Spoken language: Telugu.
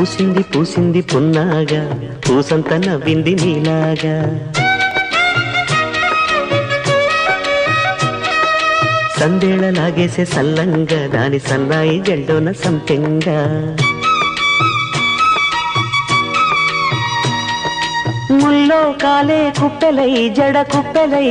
పూసింది పూసింది పున్నాగా పూసంత నవ్వింది నీలాగా. సందేళ లాగేసే సల్లంగా దాని సన్నాయి జల్డోన సంపెంగా. ముల్లో కాలే కుప్పెలై జడ కుప్పెలై.